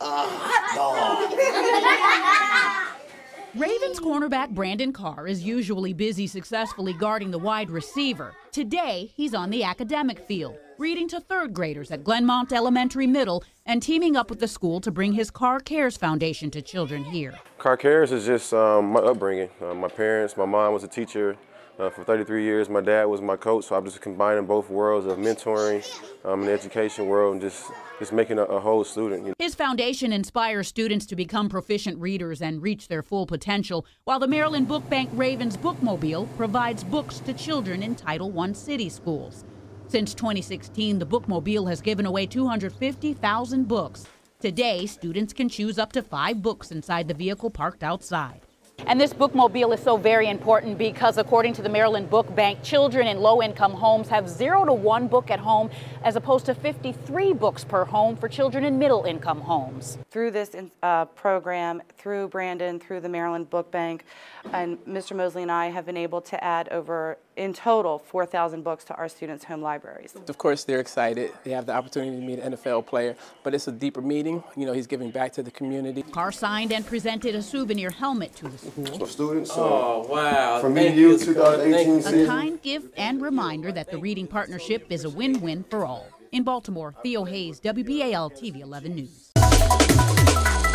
a hot dog. Ravens cornerback Brandon Carr is usually busy successfully guarding the wide receiver. Today, he's on the academic field, reading to third graders at Glenmount Elementary Middle and teaming up with the school to bring his Carr Cares Foundation to children here. Carr Cares is just um, my upbringing. Uh, my parents, my mom was a teacher uh, for 33 years. My dad was my coach, so I'm just combining both worlds of mentoring um, and the education world and just, just making a, a whole student. You know. His foundation inspires students to become proficient readers and reach their full potential, while the Maryland Book Bank Ravens Bookmobile provides books to children in Title I city schools. Since 2016, the Bookmobile has given away 250,000 books. Today, students can choose up to five books inside the vehicle parked outside. And this bookmobile is so very important because, according to the Maryland Book Bank, children in low income homes have zero to one book at home, as opposed to 53 books per home for children in middle income homes. Through this uh, program, through Brandon, through the Maryland Book Bank, and Mr. Mosley and I have been able to add over, in total, 4,000 books to our students' home libraries. Of course, they're excited. They have the opportunity to meet an NFL player, but it's a deeper meeting. You know, he's giving back to the community. Carr signed and presented a souvenir helmet to the school. For students, uh, Oh, wow. from Thank me to you, you. 2018 Thank you. A kind gift and reminder that the reading partnership is a win win for all. In Baltimore, Theo Hayes, WBAL TV 11 News.